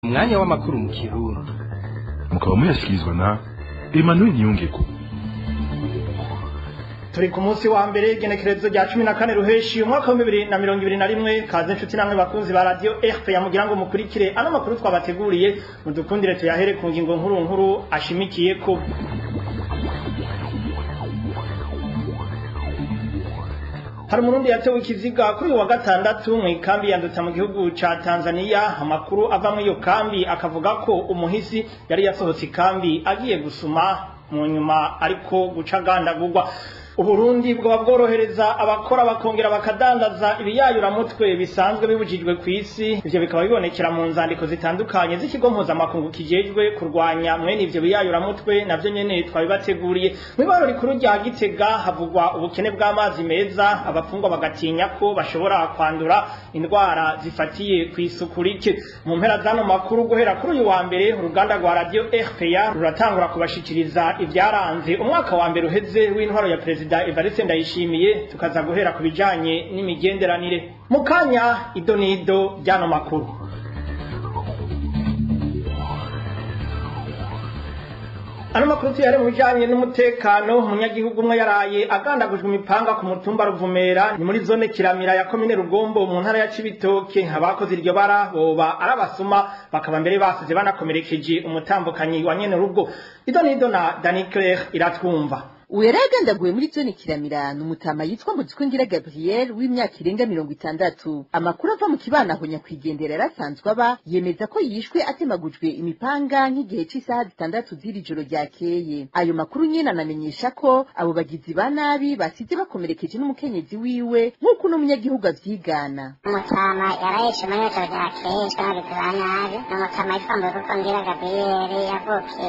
umwanya w'amakuru mu kirundo mukaba muyashyikirizwa na Emmanuel Nyungeko turi ku munsi wa mbere igenekerezo rya cumi na kane ruheshi umwaka wa bibiri na mirongo ibiri na rimwe kaze inshuti namwe bakunzi ba radiyo efe yamugira ngo mukurikire ano makuru twabateguriye mudukundire tuyahere ku ngingo nkuru nkuru ashimikiye ko hari umurundi yatewe ikiziga kuri wa gatandatu mu ikambi yandutsa mu gihugu ca Tanzania amakuru ava muri iyo kambi akavuga ko umuhisi yari yasohotse ikambi agiye gusuma mu nyuma ariko guca uburundi bwaba bworohereza abakora bakongera bakadandaza ibiyayuramutwe bisanzwe bibujijwe ku isi ibyo bikaba bibonekera mu nzandiko zitandukanye z'ikigo mpuzamakungu kijejwe kurwanya mwene ivyo biyayuramutwe navyo nyene twabibateguriye mw'ibaro rikuru rya gitega havugwa ubukene bw'amazi meza abafungwa bagatinya ko bashobora kwandura indwara zifatiye ku isuku rike mu mpera z'ano makuru guhera kuri uyu wa mbere uruganda rwa radiyo rpa ruratangura kubashikiriza ibyaranze umwaka wa mbere uheze w'intwaro ya perezida perezida Evariste Ndayishimiye tukaza guhera ku bijyanye n'imigenderanire mu kanya ido n'ido by'ano makuru ano makuru tuyare mu bijyanye n'umutekano umunyagihugu umwe yaraye agandagujwe imipanga ku mutumba ruvumera ni muri zone kiramira ya komine rugombo mu ntara ya cibitoke abakoze iryo bara boba arabasuma bakaba mbere basize banakomerekeje umutambukanyi wa nyene rugo ido n'ido na dani claire iratwumva uwera yagandaguwe muri zone kiramira ni umutama yitwa muzikwingira gabriel w'imyaka irenga mirongo itandatu amakuru ava mu kibana aho nyakwigendera yarasanzwe aba yemeza ko yishwe atemagujwe imipanga nk'igihe cy'isaha zitandatu z'iri joro ryakeye ayo makuru nyine anamenyesha ko abo bagizi ba nabi basize bakomerekeje n'umukenyezi wiwe nk'uko uno munyagihugu abyigana umutama yarayishe muri joro ryakeye yishwe n'abagizi ba nabi ni umutama yitwa muzikwingira gabriel yavukiye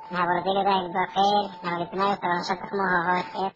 nak roti kita lagi bapak, nak roti naik terus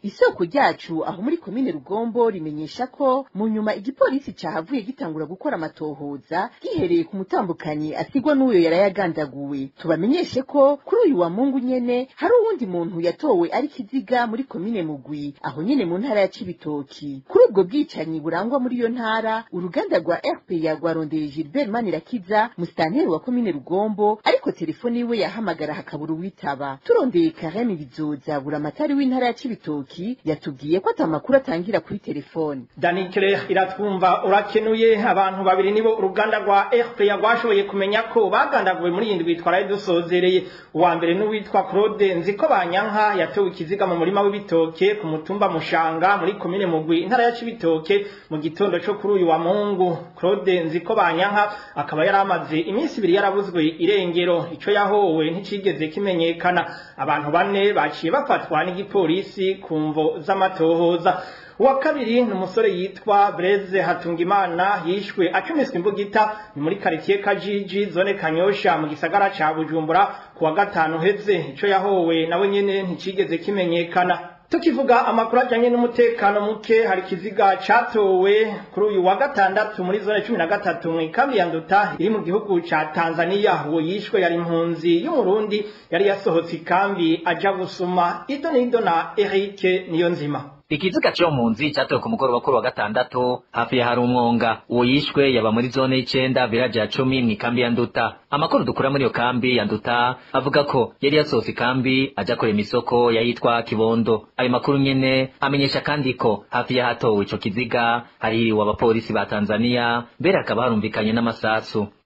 Isoko ryacu aho muri komine Rugombo rimenyesha ko mu nyuma igipolisi cahavuye gitangura gukora amatohoza gihereye ku mutambukanyi asigwa n'uyo yarayagandaguwe tubamenyeshe ko kuri uyu wa Mungu nyene hari uwundi muntu yatowe ari kiziga muri komine Mugwi aho nyine mu ntara ya cy'ibitoki kuri ubwo bwicanyi burangwa muri iyo ntara uruganda rwa rpa rwarondeye gilbert manirakiza musitanteri wa komine rugombo ariko telefoni iwe yahamagara hakabura uwitaba turondeye karemi bizoza buramatari w'intara ya cibitoki yatubwiye ko atamakuru atangira kuri telefoni danikire iratwumva urakenuye abantu babiri nibo uruganda rwa rpa rwashoboye kumenya ko bagandaguwe muri iyi ndwi twaraye dusozereye uwa mbere n'uwitwa claude nzi nziko banyanka yatowe ikiziga mu murima w'ibitoke ku mutumba mushanga muri komine mugwi intara ya cibitoke mu gitondo cyo kuri uyu wa mungu Claude Nziko banyanka akaba yari amaze iminsi ibiri yarabuzwe irengero icyo yahowe nticigeze kimenyekana abantu bane baciye bafatwa n'igipolisi ku kumvo z'amatohoza uwa kabiri ni umusore yitwa Breze Hatungimana yishwe acumiswe imbugita ni muri quartier Kajiji zone Kanyosha mu gisagara cya Bujumbura kuwa gatanu heze ico yahowe nawe nyene nticigeze kimenyekana tukivuga amakuru ajyanye n'umutekano muke hari ikiziga cyatowe kuri uyu wa gatandatu muri zone cumi na gatatu mu ikambi ya nduta iri mu gihugu cya tanzania uwo yishwe yari impunzi y'umurundi yari yasohotse ikambi ajya gusoma ido na erike niyo nzima ikiziga cyo mu nzi cyatewe ku mugoroba kuri wa gatandatu hafi ya hari umwonga uwo yishwe yaba muri zone y'icenda viraje ya cumi mu ikambi ya nduta amakuru dukura muri iyo kambi ya nduta avuga ko yari yasohotse ikambi ajya kurema isoko yahitwa kibondo ayo makuru nyene amenyesha kandi ko hafi y'ahatowe ico kiziga harihiriwe abapolisi ba Tanzania mbere hakaba harumvikanye n'amasasu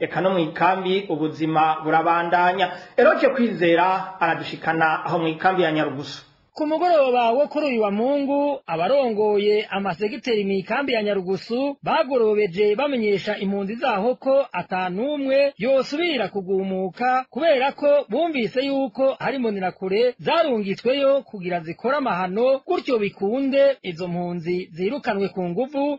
eka no mu ikambi ubuzima burabandanya Eroje kwizera aradushikana aho mu mw'ikambi ya Nyarugusu ku mugoroba wo kuri uyu wa mungu abarongoye amasegiteri mw'ikambi ya nyarugusu bagorobeje bamenyesha impunzi zaho ko atanumwe yosubira kugumuka kubera ko bumvise yuko hari imbonerakure zarungitsweyo kugira zikore amahano gutyo bikunde izo mpunzi zirukanwe ku nguvu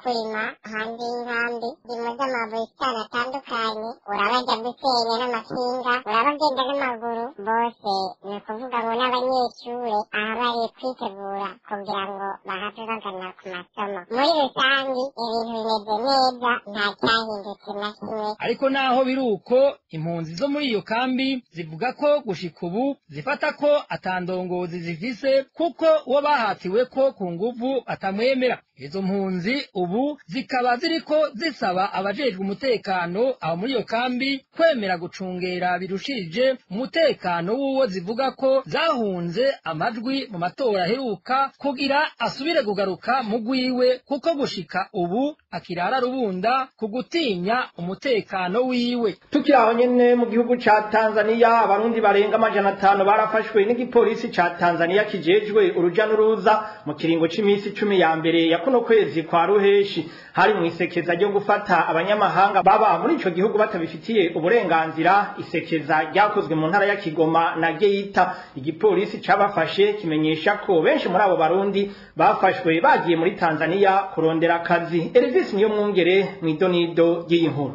kurima hanze y'inkambi imirimo z'amabuye cyane atandukanye urabajya gusenya n'amakinga urabagenda n'amaguru bose ni ukuvuga ngo n'abanyeshure aha bari kwitegura kugira ngo bahave bagana ku masomo muri rusange ibintu bimeze neza nta cyahindutse na kimwe ariko naho biri uko impunzi zo muri iyo kambi zivuga ko gushika ubu zifata ko atandongozi zifise kuko uwo bahatiwe ko ku nguvu atamwemera izo mpunzi ubu zikaba ziriko zisaba abajejwe umutekano abo muri iyo kambi kwemera gucungera birushije umutekano w'uwo zivuga ko zahunze amajwi mu matora aheruka kugira asubire kugaruka mu gwiwe kuko gushika ubu akirara rubunda ku gutinya umutekano wiwe tukiri aho nyene mu gihugu cya Tanzania abarundi barenga amajana atanu barafashwe n'igipolisi cya Tanzania kijejwe uruja n'uruza mu kiringo cy’iminsi cumi ya mbere ya kuno kwezi kwa ruheshi hari mu isekeza ryo gufata abanyamahanga baba muri icyo gihugu batabifitiye uburenganzira isekeza ryakozwe mu ntara ya Kigoma na Geyita igipolisi cyabafashe kimenyesha ko benshi muri abo barundi bafashwe bagiye muri Tanzania kurondera akazi Elvis niyo mwungere mwidonido y'iyi nkuru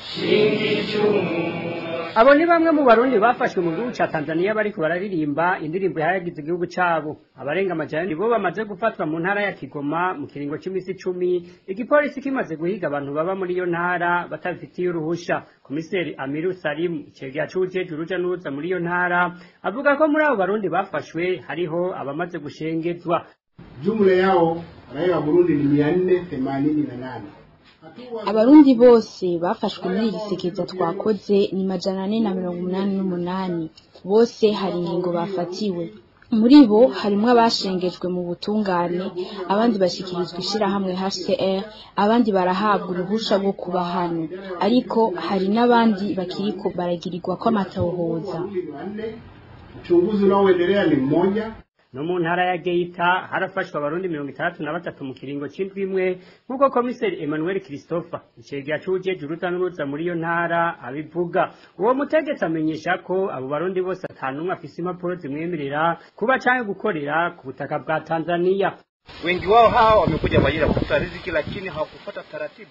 Shingi chumu abo ni bamwe mu barundi bafashwe mu gihugu cya tanzania bariko bararirimba indirimbo yahayagize igihugu cyabo abarenga amajana nibo bamaze gufatwa mu ntara ya kigoma mu kiringo cy'iminsi icumi igipolisi kimaze guhiga abantu baba muri iyo ntara batabifitiye uruhusha komiseri amiru salimu icegera c'uwujejwe uruja n'uruza muri iyo ntara avuga ko muri abo barundi bafashwe hariho abamaze gushengezwa jumla yao raia wa burundi ni mia nne themanini na nane Abarundi bose bafashwe muri iri sekeza twakoze ni majana ane na mirongo umunani n'umunani bose hari ingingo bafatiwe muri bo harimo abashengejwe mu butungane abandi bashyikirizwa ishyirahamwe hcr abandi barahabwa uruhusha rwo kuba hano ariko hari n'abandi bakiriko baragirirwa ko amatohoza uchunguzi no mu ntara ya geyita harafashwe abarundi mirongo itandatu na batatu mu kiringo c'indwi imwe nk'uko komiseri emmanuel christopher icegera c'uwujejwe uruta muri iyo ntara abivuga uwo mutegetsi amenyesha ko abo barundi bose ata afise impapuro zimwemerera kuba cyangwa gukorera ku butaka bwa tanzania wengi wao hawa wamekuja kwa ajili lakini hawakufata taratibu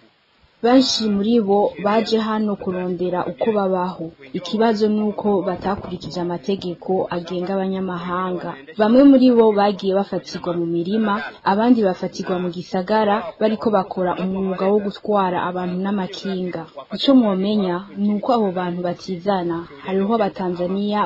Benshi muri bo baje hano kurondera uko babaho ikibazo nuko batakurikije amategeko agenga abanyamahanga bamwe muri bo bagiye bafatirwa mu mirima abandi bafatirwa mu gisagara bariko bakora umwuga wo gutwara abantu n'amakinga ico ni uko abo bantu batizana hariho abatanzaniya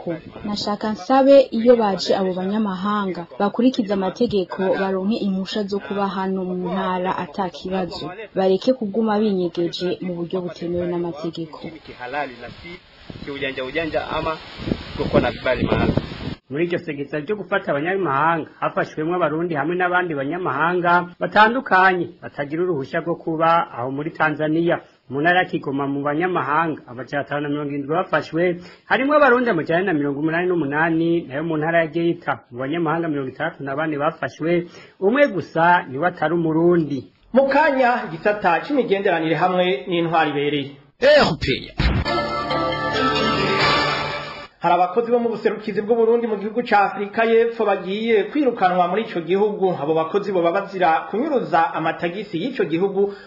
ko nashaka nsabe iyo baje abo banyamahanga bakurikiza amategeko baronke impusha zo kuba hano mu ntara atakibazo bareke kuguma binyegeje mu buryo butemewe n'amategeko muri iryo segeza ryo gufata abanyamahanga hafashwemo abarundi hamwe n'abandi banyamahanga batandukanye batagira uruhushya rwo kuba aho muri tanzania mu ntara Kigoma mu banyamahanga abajana na mirongo irindwi bafashwe harimo abarundi amajana na mirongo umunani n'umunani nayo mu ntara ya Geita mu banyamahanga mirongo itandatu na bane bafashwe umwe gusa niwe atari umurundi mu kanya igisata c'imigenderanire hamwe n'intwari ibereye erupeya eh, hari abakozi bo mu buserukizi bw'uburundi mu gihugu cya afurika y'epfo bagiye kwirukanwa muri icyo gihugu abo bakozi baba bazira kunyuruza amatagisi y'icyo gihugu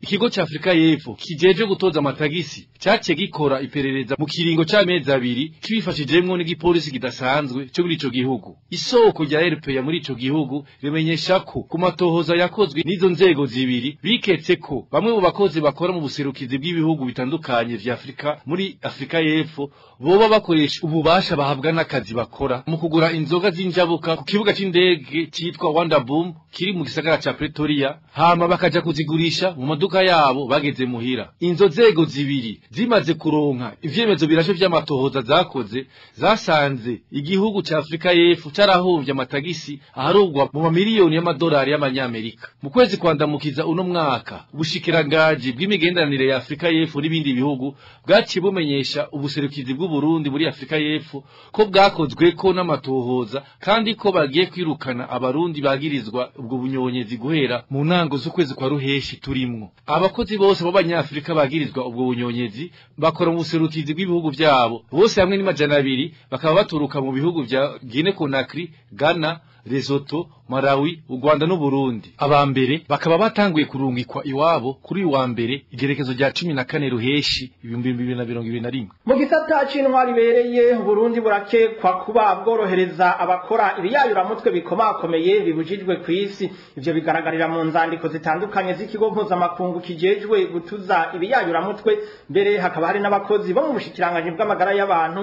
ikigo cya afurika y'epfo kijeje gutoza amatagisi cyaciye gikora iperereza mu kiringo cy'amezi abiri kibifashijemwo n'igipolisi kidasanzwe cyo muri ico gihugu isoko rya rpa muri ico gihugu rimenyesha ko ku matohoza yakozwe n'izo nzego zibiri biketse ko bamwe mu bakozi bakora mu buserukizi bw'ibihugu bitandukanye vya Afrika muri Afrika y'epfo boba bakoresha ububasha bahabwa n'akazi bakora mu kugura inzoga z'injabuka ku kibuga cy’indege c'indege citwa Boom kiri mu gisagara cya pretoria hama bakajya kuzigurisha mu maduka n'imodoka yabo bageze muhira inzo nzego zibiri zimaze kuronka ibyemezo birashe by'amatohoza zakoze zasanze igihugu ca Afurika y'Epfo carahuvye amatagisi aharugwa mu mamiliyoni y'amadolari y'abanyamerika mu kwezi kwandamukiza uno mwaka ubushikirangaji bw'imigenderanire ya Afurika y'Epfo n'ibindi bihugu bwaciye bumenyesha ubuserukizi bw'Uburundi muri Afrika y'Epfo ko bwakozwe ko n'amatohoza kandi ko bagiye kwirukana abarundi bagirizwa ubwo bunyonyezi guhera mu ntango z'ukwezi kwa ruheshi turimwo abakozi bose b'abanyafurika bagirizwa ubwo bunyonyezi bakora umusirutizi bw'ibihugu byabo bose hamwe ni abiri bakaba baturuka mu bihugu bya Guinea Conakry Ghana Lesotho Malawi u Rwanda n'Uburundi aba mbere bakaba batanguye kurungikwa iwabo kuri wa mbere igerekezo rya 14 ruheshi 2021 mu gisata c'intwari bereye Burundi burakekwa kuba bworohereza abakora ibiyayura mutwe bikomakomeye bibujijwe isi ibyo bigaragarira mu nzandiko zitandukanye z'ikigo mpuzamakungu kijejwe gutuza ibiyayura mutwe mbere hakaba hari n'abakozi bo mu bushikiranganje bw'amagara y'abantu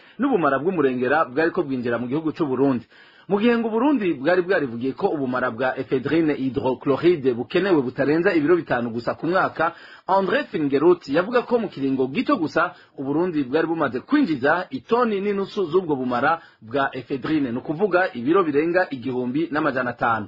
n'ubumara bw'umurengera bwari ko bwinjira mu gihugu cy'uburundi mu Burundi bwari bwarivugiye ko ubumara bwa ephedrine hidrochloride bukenewe butarenza ibiro bitanu gusa ku mwaka andre fingerut yavuga ko mu kiringo gito gusa uburundi bwari bumaze kwinjiza itoni n'inusu z'ubwo bumara bwa ephedrine ni ukuvuga ibiro birenga igihumbi n'amajana atanu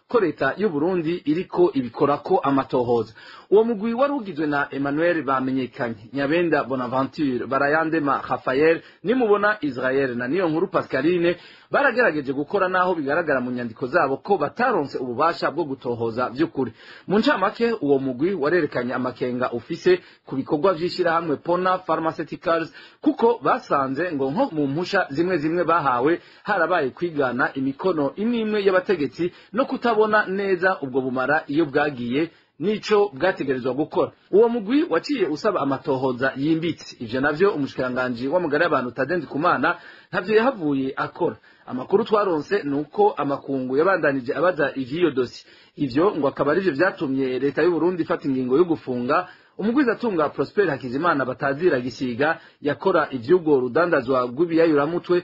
ko leta y'uburundi iriko ibikorako amatohoza uwo mugwi wari ugizwe na emmanuel bamenyekanye nyabenda bonaventure barayandema rafael nimubona israel na niyo nkuru pascaline baragerageje gukora naho bigaragara mu nyandiko zabo ko bataronse ububasha bwo gutohoza by'ukuri mu ncamake uwo mugwi warerekanye amakenga ufise ku bikorwa vy'ishirahamwe pona pharmaceuticals kuko basanze ngo nko mu mpusha zimwe zimwe bahawe harabaye kwigana imikono imwe imwe y'abategetsi no kutabona kubona neza ubwo bumara iyo bwagiye n'icyo bwategerezwa gukora uwo mugwi waciye usaba amatohoza yimbitse ibyo nabyo umushikiranganji w'amagara y'abantu tadendi kumana ntabyo yahavuye akora amakuru twaronse ni amakungu yabandanije abaza iby'iyo dosi ibyo ngo akaba aribyo byatumye leta y'uburundi ifata ingingo yo gufunga umugwizatunga prosper hakizimana batazira gisiga yakora iby'ubwo rudandazwa rw'ibiyayuramutwe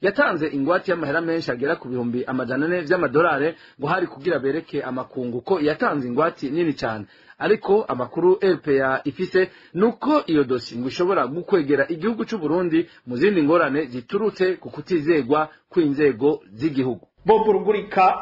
yatanze ingwate y'amahera menshi agera ku bihumbi amajana ane vy'amadolare ngo hari kugira bereke amakungu ko yatanze ingwate nini cyane. ariko amakuru epeya ifise ni uko iyo dosi ngo ishobora gukwegera igihugu cy'uburundi mu zindi ngorane ziturutse ku kutizegwa kw'inzego z'igihugu bob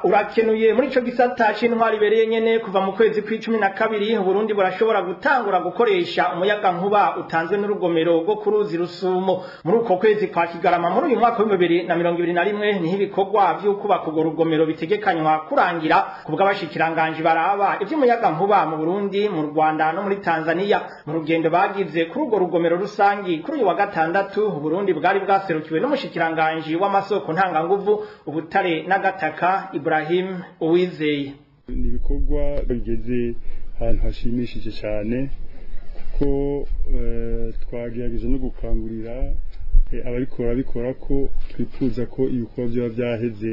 urakenuye muri ico gisata c'intwari ibereye nyene kuva mu kwezi kw'icumi na kabiri burundi burashobora gutangura gukoresha umuyaga nkuba utanzwe n'urugomero rwo ku ruzi rusumo muri uko kwezi kwa kigarama muri uyu mwaka w'ibihumbi bibiri na mirongo na rimwe niho ibikorwa vy'ukubaka urwo rugomero bitegekanywa kurangira ku bw'abashikiranganji baraba ivy'umuyaga nkuba mu burundi mu rwanda no muri tanzania mu rugendo bagize kuri urwo rugomero rusangi kuri uyu wa gatandatu Burundi bwari bwaserukiwe n'umushikiranganji w'amasoko ntanganguvu ubutare n'agataka Ibrahim uwizeye ni ibikorwa bigeze ahantu hashimishije cyane kuko eh, twagerageje no gukangurira eh, ababikora bikora ko twifuza ko ibikorwa byaba byaheze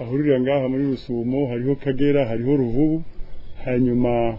ahurira ngaha muri rusumo hariho kagera hariho ruvubu hanyuma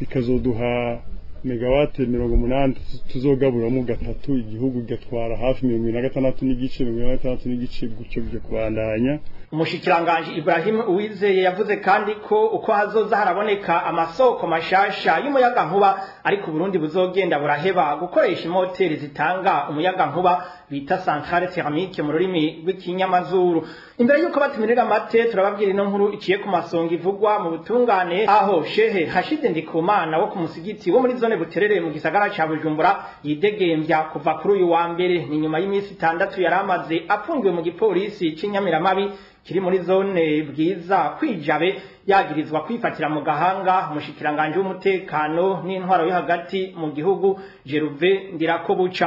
ikazoduha megawate mirongo umunani tuzogaburamo gatatu igihugu gatwara hafi mirongo ine na gatandatu n'igice mirongo ine na gatandatu n'igice gutyo byo kubandanya umushyikiranganje Ibrahim uwizeye yavuze kandi ko uko hazoza haraboneka amasoko mashasha y'umuyaga nkuba ariko Burundi buzogenda buraheba gukoresha imoteri zitanga umuyaga nkuba bita centrale thermique mu rurimi rw'ikinyamazuru imbere y'uko batumirira amate turababwira ino nkuru iciye ku masonga ivugwa mu butungane aho shehe Hashide Ndikumana wo ku musigiti wo muri zone ubutane buterereye mu gisagara cya bujumbura yidegembya kuva kuri uyu wa mbere ni nyuma y'iminsi itandatu yari amaze apfungiwe mu gipolisi cy'inyamiramabi kiri muri zone bwiza kwijabe yagirizwa kwifatira mu gahanga umushikiranganje w'umutekano n'intwaro yo hagati mu gihugu Jeruve Ndirakobuca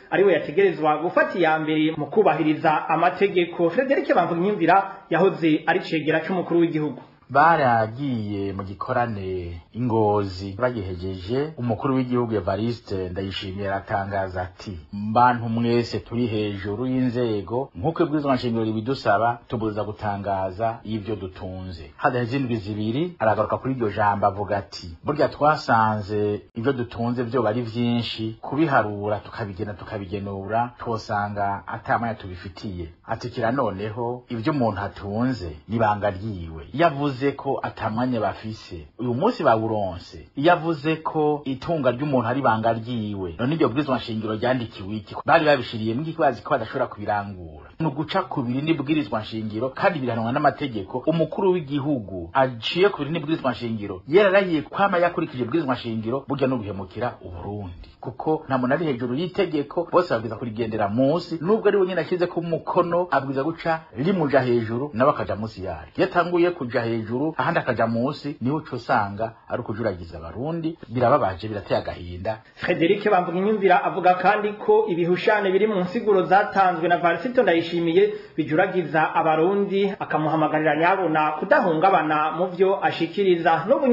ari we yategerezwa gufata iya mbere mu kubahiriza amategeko Frederic Bamvuginyumvira yahoze ari cegera cy'umukuru w'igihugu baragiye mu gikorane ingozi bagihegeje umukuru w'igihugu Evariste Ndayishimiye aratangaza ati bantu mwese turi hejuru y'inzego nk'uko ibwirizwa nshingiro ribidusaba tubuza gutangaza y'ibyo dutunze hagaheze indwi zibiri aragaruka kuri iryo jambo avuga ati burya twasanze ibyo dutunze byoba ari byinshi kubiharura tukabigena tukabigenura twosanga atamanya tubifitiye atikira noneho ibyo umuntu atunze ibanga ryiwe yavuze ko atamwanya bafise uyu munsi bawe buronse yavuze ko itunga ry'umuntu ari ibanga ryiwe none iryo bwirizwa nshingiro ryandikiwe iki bari babishiriye mbiki bazi ko badashobora kubirangura ni uguca ku biri n'ibwirizwa nshingiro kandi biranwa n'amategeko umukuru w'igihugu aciye ku biri n'ibwirizwa nshingiro yararahiye kwama yakurikije ibwirizwa nshingiro burya n'ubuhemukira uburundi kuko nta muntu ari hejuru y'itegeko bose babwiza kurigendera munsi nubwo ari wenyine nyine ashyize ku mukono abwiza guca rimuja hejuru nawe akaja munsi yaryo iyo atanguye kuja hejuru ahandi akaja munsi niho uca usanga ari ukujuragiza abarundi birababaje birateye agahinda frederic bamvuga avuga kandi ko ibihushane biri mu nsiguro zatanzwe na varisito ndayishimiye yashimiye bijuragiza abarundi akamuhamagarira nyabona kudahungabana mu byo ashikiriza n'ubu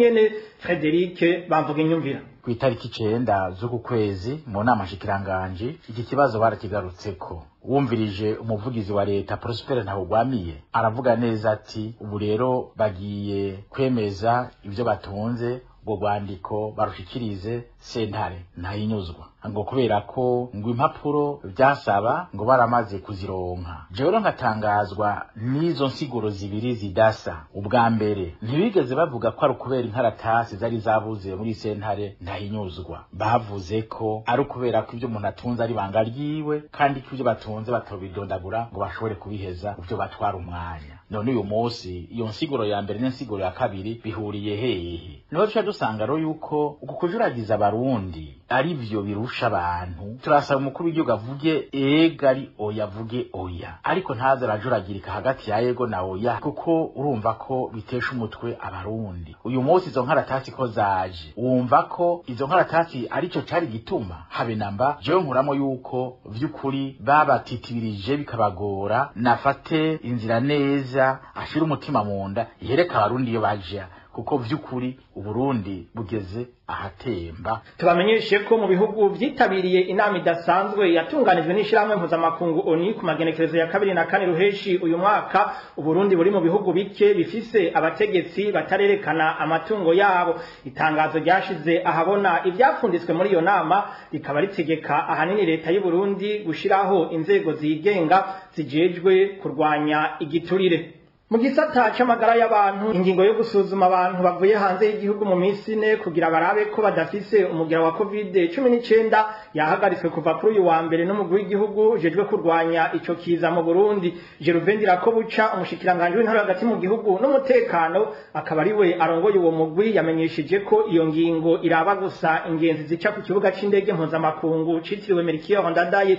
Frederic bamvuga inyumvira ku itariki icyenda z'uku kwezi mu nama shikiranganje iki kibazo barakigarutse ko wumvirije umuvugizi wa leta Prosper Ntawugwamiye aravuga neza ati ubu rero bagiye kwemeza ibyo batunze ubwo bwandiko barushikirize sentare ntayinyuzwa ngo kubera ko ngo impapuro byasaba ngo baramaze kuzironka jewe nkatangazwa n'izo nsiguro zibiri zidasa ubwa mbere ntibigeze bavuga ko ari ukubera inkaratasi zari zabuze muri sentare ntayinyuzwa bavuze ko ari ukubera ko ibyo umuntu atunze ari banga ryiwe kandi ko ibyo batunze batobidondagura ngo bashobore kubiheza ibyo batwara umwanya none uyu munsi iyo nsiguro ya mbere n'insiguro ya kabiri bihuriye hehe niho duca dusanga rero yuko uku kujuragiza abarundi ari byo birusha abantu turasaba umukuru w'igihugu avuge ega ari oya avuge oya ariko ntaze arajuragirika hagati ya yego na oya kuko urumva ko bitesha umutwe abarundi uyu munsi izo nkaratasi ko zaje wumva ko izo nkaratasi arico cyari gituma habe namba jewe nkuramo yuko vy'ukuri babatitiririje bikabagora nafate inzira neza ashyira umutima mu nda yereka abarundi iyo baja kuko vy'ukuri uburundi bugeze ahatemba tubamenyeshe ko mu bihugu byitabiriye inama idasanzwe yatunganijwe n'ishyirahamwe mpuzamakungu oni ku magenekerezo ya kabiri na kane ruheshi uyu mwaka uburundi buri mu bihugu bike bifise abategetsi batarerekana amatungo yabo itangazo ryashize ahabona ibyapfunditswe muri iyo nama rikaba ritegeka ahanini leta y'uburundi gushyiraho inzego zigenga zijejwe kurwanya igiturire mu gisata cy'amagara y'abantu ingingo yo gusuzuma abantu bavuye hanze y'igihugu mu minsi ine kugira barabe ko badafise umugera wa covid cumi n'icyenda yahagaritswe kuva kuri uyu wa mbere n'umugwi w'igihugu ujejwe kurwanya icyo kiza mu burundi jeruvendi rakobuca umushikiranganji w'intara hagati mu gihugu n'umutekano akaba ari we arongoye uwo mugwi yamenyesheje ko iyo ngingo iraba gusa ingenzi zica ku kibuga cy’indege mpuzamakungu citiriwe merikiyo hondadaye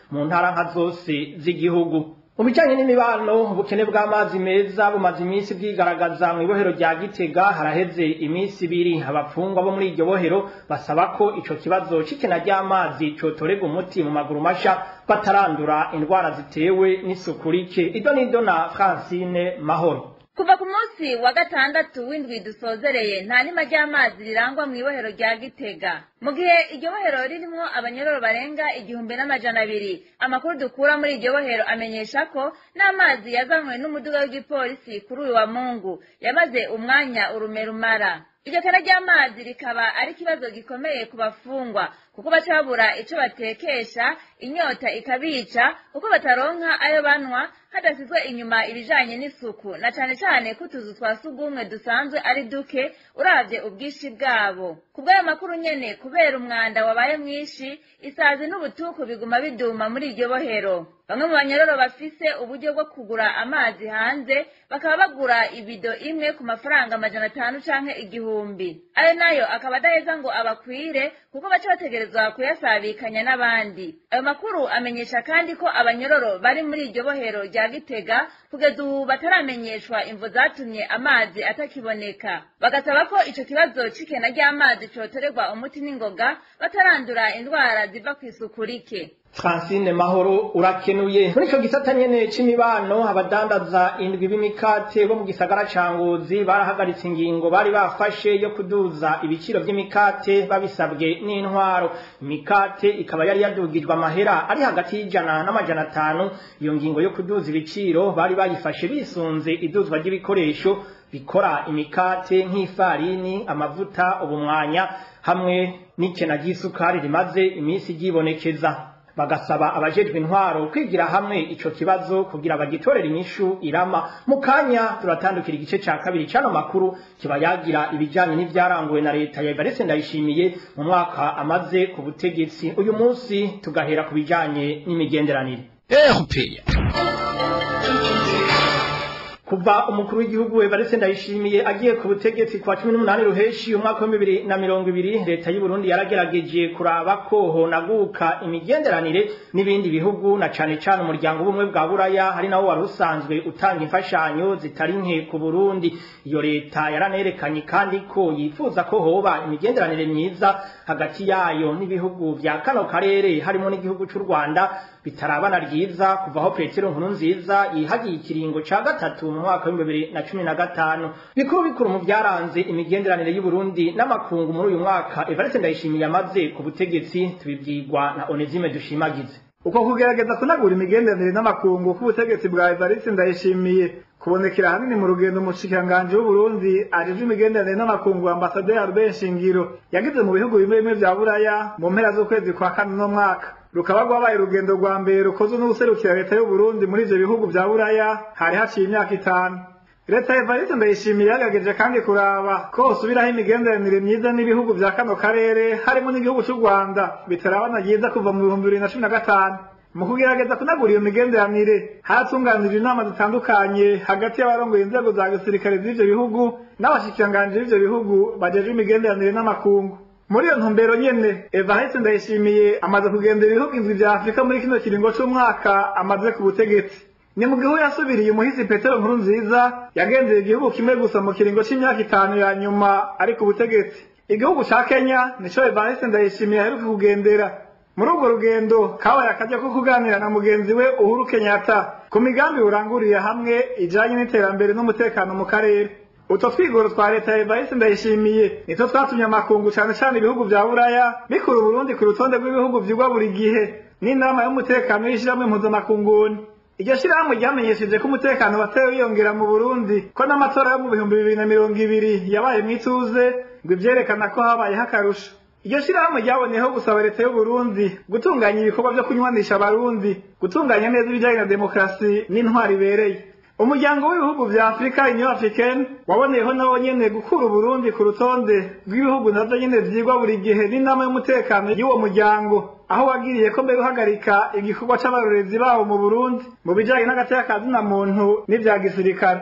mu ntara nka zose z'igihugu mu bijyanye n'imibano mu bukene bw'amazi meza bumaze iminsi bwigaragaza mu ibohero rya gitega haraheze iminsi ibiri abapfungwa bo muri iryo bohero basaba ko icyo kibazo cy'ikena ry'amazi cyotorerwa umuti mu maguru mashya batarandura indwara zitewe n'isuku rike ido na francine mahoro kuva ku munsi wa gatandatu w'indwi dusozereye nta nima ry'amazi rirangwa mu ibohero rya gitega mu gihe iryo bohero ririmo abanyororo barenga igihumbi n'amajana abiri amakuru dukura muri iryo bohero amenyesha ko n'amazi yazanywe n'umuduga w'igipolisi kuri uyu wa mungu yamaze umwanya urume rumara iryo kana ry'amazi rikaba ari ikibazo gikomeye ku bafungwa kuko baca babura ico batekesha inyota ikabica kuko bataronka ayo banwa hadasizwe inyuma ibijanye n'isuku na cyane cyane ko utuzu twa sugumwe dusanzwe ari duke urabye ubwishi bwabo ku kubw'ayo makuru nyene kubera umwanda wabaye mwinshi isazi n'ubutuku biguma biduma muri iryo bohero bamwe mu banyororo bafise uburyo bwo kugura amazi hanze bakaba bagura ibido imwe ku mafaranga amajana atanu canke igihumbi ayo nayo akaba adaheza ngo abakwire kuko baca kuyasabikanya n'abandi ayo makuru amenyesha kandi ko abanyororo bari muri iryo bohero rya gitega kugeza ubu bataramenyeshwa imvu zatumye amazi atakiboneka bagasaba ko icyo kibazo c'ikena ry'amazi cotorerwa umuti n'ingoga batarandura indwara ziva kw'isuku rike Francine Mahoro urakenuye muri cyo gisata nyene c'imibano abadandaza indwi b'imikate bo mu gisagara ca Ngozi barahagaritse ingingo bari bafashe yo kuduza ibiciro by’imikate babisabwe n'intwaro imikate ikaba yari yadugirwa amahera ari hagati y'ijana n'amajana atanu iyo ngingo yo kuduza ibiciro bari bayifashe bisunze iduzwa ry'ibikoresho bikora imikate nk'ifarini amavuta ubumwanya hamwe n'ikena ry'isukari rimaze iminsi ryibonekeza bagasaba abajejwe intwaro kwigira hamwe icyo kibazo kugira bagitorere inyishu irama mukanya turatandukira igice cya kabiri cano makuru kibayagira ibijyanye n'ivyaranguwe na leta ya Ivarese ndayishimiye mu mwaka amaze ku butegetsi uyu munsi tugahera ku bijyanye n'imigenderanire eh kuva umukuru w'igihugu Evariste Ndayishimiye agiye ku butegetsi kwa 18 ruheshi umwaka wa ibiri leta y'u Burundi yaragerageje kuraba ko honaguka imigenderanire n'ibindi bihugu na cyane cyane umuryango ubumwe bwa Buraya hari nawo wari usanzwe utanga imfashanyo zitari nke ku Burundi iyo leta yaranerekanye kandi ko yifuza ko hoba imigenderanire myiza hagati yayo n'ibihugu bya kano karere harimo n'igihugu cy'u Rwanda bitarabana ryiza kuva aho Petero nziza yihagiye ikiringo cya gatatu mu mwaka w'ibihumbi na cumi na gatanu bikuru bikuru mu byaranze imigenderanire y'uburundi n'amakungu muri uyu mwaka evariste ndayishimiye amaze ku butegetsi tubibwirwa na onezime dushimagize uko kugerageza kunagura imigenderanire n'amakungu k'ubutegetsi bwa evariste ndayishimiye kubonekera ahanini mu rugendo umushikiranganji w'uburundi ajejwe imigenderanire n'amakungu ambasaderi albert nshingiro yageze mu bihugu bimwe bimwe vya buraya mu mpera z'ukwezi kwa kane n'umwaka rukaba rwabaye urugendo rwa mbere rukozwe n'ubuserukira leta y'uburundi muri ivyo bihugu bya buraya hari haciye imyaka itanu leta ya evariste ndayishimiye yagageje kandi kuraba ko usubiraho imigenderanire myiza n'ibihugu vya kano karere harimo n'igihugu cy’u rwanda bitarabana byiza kuva mu bihumbi bibiri na cumi na gatanu mu kugerageza kunagura iyo migenderanire haratunganijwe inama zitandukanye hagati y'abarongoye inzego za gisirikare z'ivyo bihugu n'abashikiranganji b'ivyo bihugu bajejwe imigenderanire n'amakungu muri iyo ntumbero nyene eva hahise ndayishimiye amaze kugendera ibihugu inzu vya afurika muri kino kiringo cy’umwaka amaze ku butegetsi ni mu gihugu yasubiriye umuhizi petero nkuru nziza yagendeye igihugu kimwe gusa mu kiringo c'imyaka itanu ya nyuma ari ku butegetsi igihugu ca kenya nico evariste ndayishimiye aheruka kugendera muri urwo rugendo kabaye akarya ko kuganira na mugenzi we uhuru kenyatta ku migambi uranguriye hamwe ijyanye n'iterambere n'umutekano mu karere utwo twigoro twaretaba ese ndayishimiye nitwo twatumye amakungu cyane cyane ibihugu bya buraya bikura Burundi ku rutonde rw'ibihugu byigwa buri gihe n'inama y'umutekano y'ishyirahamwe impuzamakunguni iryo shyirahamwe ryamenyesheje ko umutekano watewe wiyongera mu burundi ko n'amatora yo mu bihumbi bibiri na mirongo ibiri yabaye mu ituze ngo ibyerekana ko habayeho akarusho iryo shyirahamwe ryaboneyeho gusaba leta y’u Burundi gutunganya ibikorwa byo kunywanisha abarundi gutunganya neza ibijyanye na demokarasi n'intwari ibereye umuryango w'ibihugu bya afurika union africaine waboneyeho nawo nyine gukura uburundi ku rutonde rw'ibihugu nabyo nyine byigwa buri gihe n'inama y'umutekano y'uwo muryango aho wagiriye ko mbere guhagarika igikorwa cy'abarorezi bawo mu burundi mu bijyanye n'agateka ka muntu n'ibya gisirikare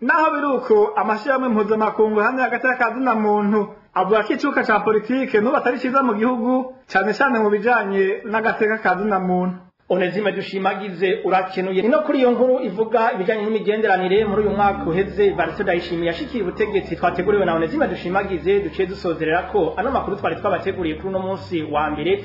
naho biri uko amashyirahamwe mpuzamakungu hamwe hagati y'akazi na muntu avuga ko icuka cya politike n'ubu atari cyiza mu gihugu cyane cyane mu bijyanye n'agateka na muntu onezime dushimagize urakenuye ni no kuri iyo nkuru ivuga ibijyanye n'imigenderanire muri uyu mwaka uheze baretse dayishimiye yashikiye ubutegetsi twateguriwe na onezime dushimagize duciye dusozerera ko ano makuru twari twabateguriye kuri uno munsi wa mbere